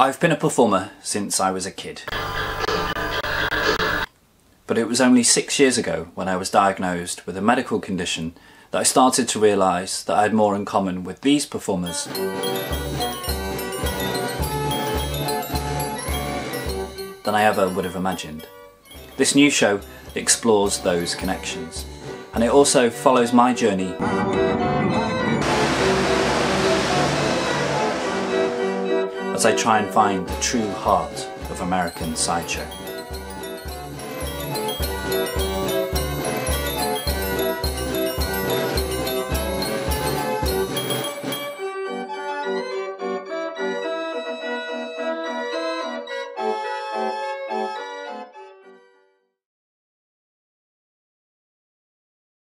I've been a performer since I was a kid. But it was only six years ago when I was diagnosed with a medical condition that I started to realise that I had more in common with these performers than I ever would have imagined. This new show explores those connections and it also follows my journey as I try and find the true heart of American Sideshow.